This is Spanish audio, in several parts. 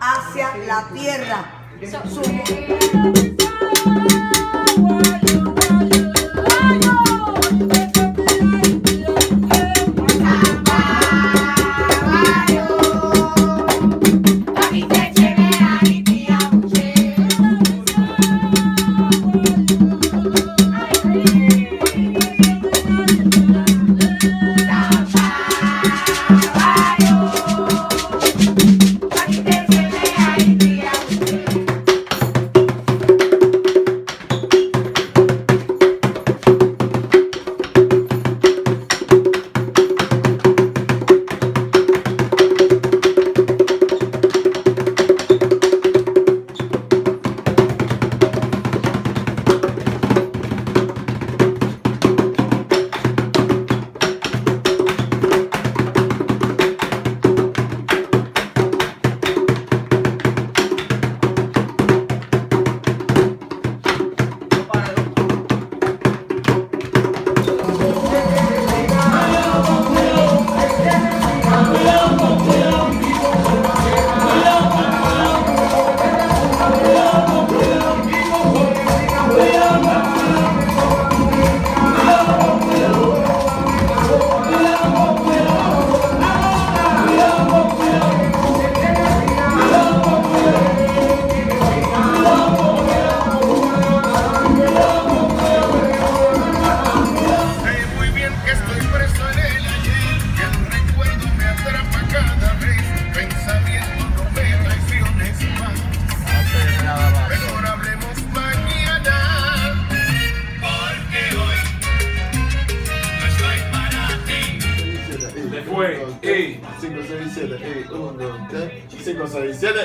hacia la tierra. will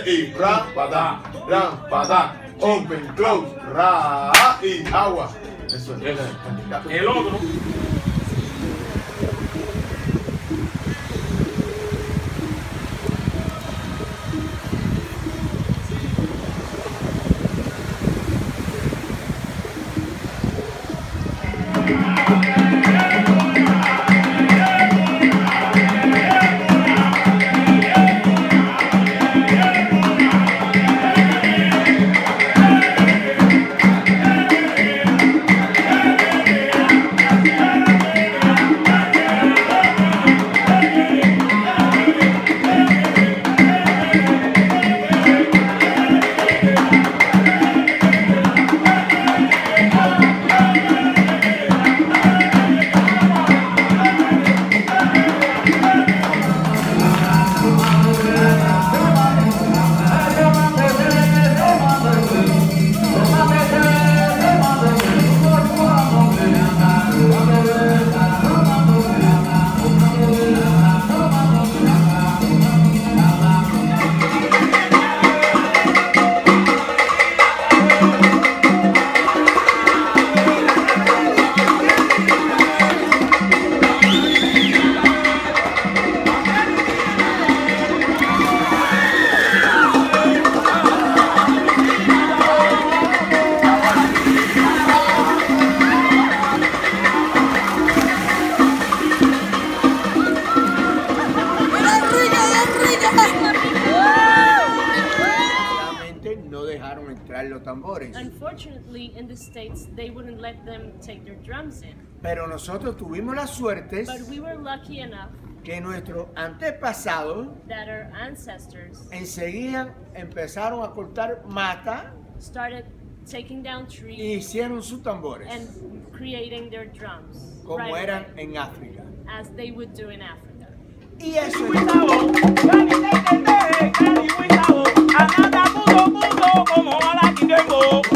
y ra, patá, ra, open, close, ra, y agua. Eso es. El otro. States, they wouldn't let them take their drums in. Pero nosotros tuvimos la suerte But we were lucky enough que nuestros antepasados that our ancestors enseguida empezaron a cortar mata started taking down trees hicieron sus tambores, and creating their drums como right eran away, en África. as they would do in Africa. Y eso es Another